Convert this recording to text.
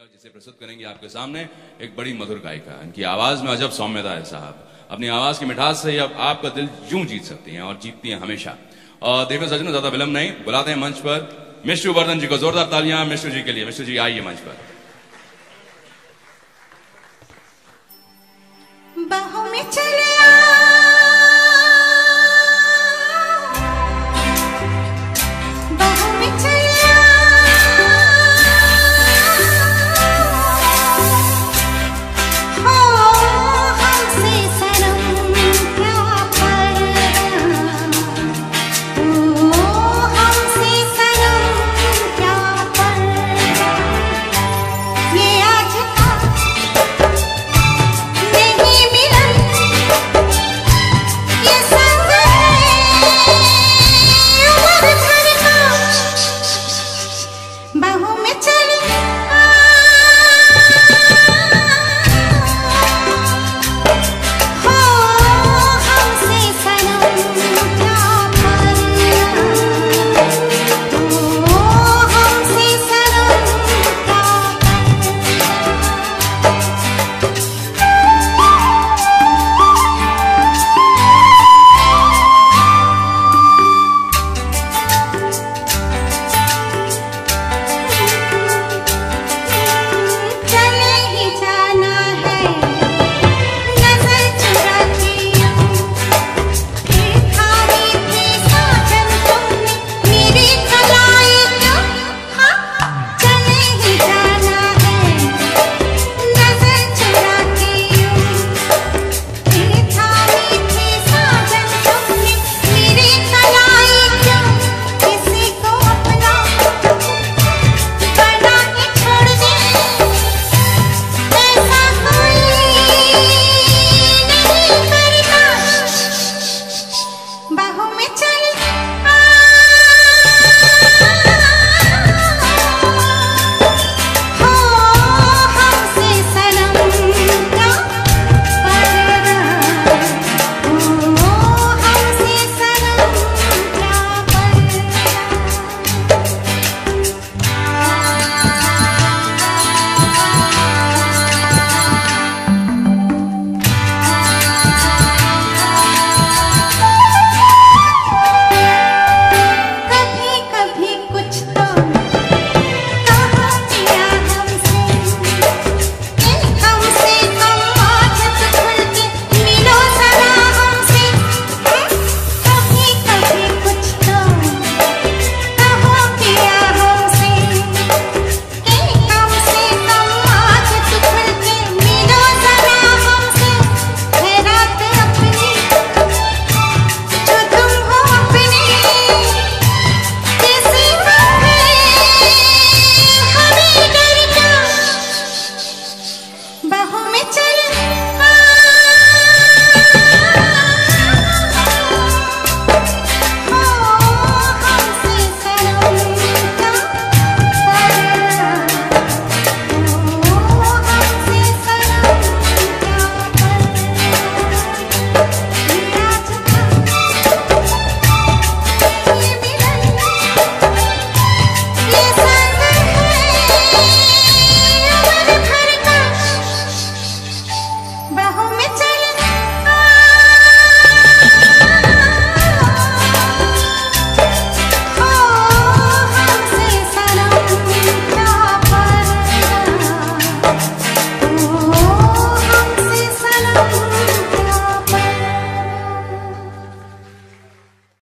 और जिसे प्रस्तुत करेंगे आपके सामने एक बड़ी मधुर गायिका, इनकी आवाज़ में अजब सौम्यता है साहब। अपनी आवाज़ की मिठास से अब आपका दिल यूँ जीत सकती हैं और जीतती हैं हमेशा। और देवे सजनों ज़्यादा विलंब नहीं, बुलाते हैं मंच पर। मिश्र वर्धन जी को जोरदार तालियाँ, मिश्र जी के लिए। मिश्र जी, आइए मंच पर। बाहों में चले